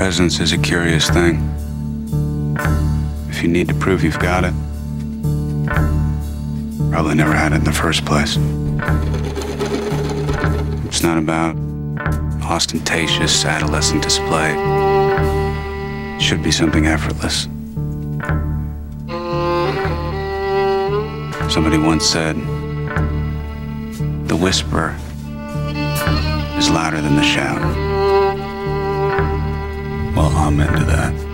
Presence is a curious thing. If you need to prove you've got it, probably never had it in the first place. It's not about ostentatious adolescent display. It should be something effortless. Somebody once said, the whisper is louder than the shout. I'm into that.